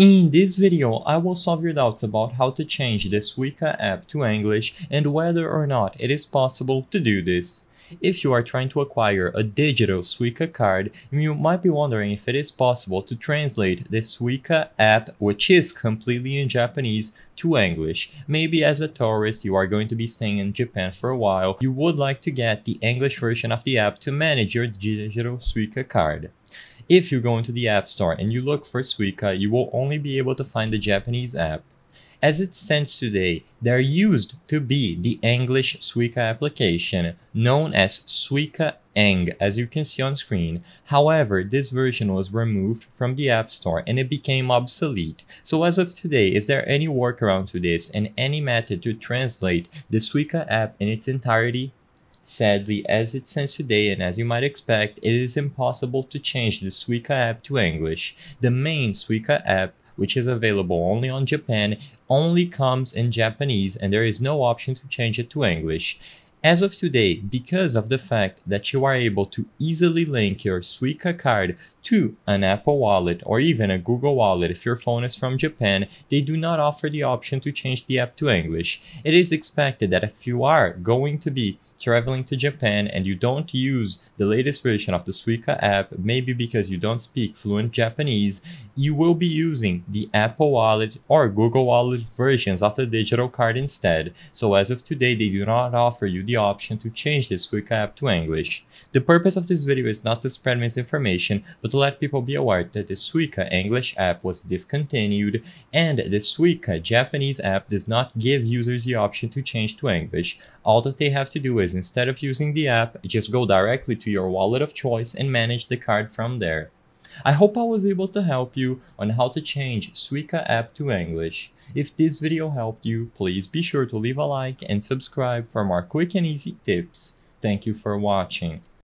In this video, I will solve your doubts about how to change the Suica app to English and whether or not it is possible to do this. If you are trying to acquire a digital Suica card, you might be wondering if it is possible to translate the Suica app, which is completely in Japanese, to English. Maybe as a tourist, you are going to be staying in Japan for a while, you would like to get the English version of the app to manage your digital Suica card. If you go into the App Store and you look for Suica, you will only be able to find the Japanese app. As it stands today, there used to be the English Suica application, known as Suica Eng, as you can see on screen. However, this version was removed from the App Store and it became obsolete. So as of today, is there any workaround to this and any method to translate the Suica app in its entirety? Sadly, as it stands today and as you might expect, it is impossible to change the Suica app to English. The main Suica app which is available only on Japan, only comes in Japanese and there is no option to change it to English. As of today, because of the fact that you are able to easily link your Suica card to an Apple Wallet or even a Google Wallet if your phone is from Japan, they do not offer the option to change the app to English. It is expected that if you are going to be traveling to Japan and you don't use the latest version of the Suica app, maybe because you don't speak fluent Japanese, you will be using the Apple Wallet or Google Wallet versions of the digital card instead. So as of today, they do not offer you the option to change this Suica app to English. The purpose of this video is not to spread misinformation, but to let people be aware that the Suica English app was discontinued and the Suica Japanese app does not give users the option to change to English. All that they have to do is instead of using the app, just go directly to your wallet of choice and manage the card from there. I hope I was able to help you on how to change Suica app to English. If this video helped you, please be sure to leave a like and subscribe for more quick and easy tips. Thank you for watching.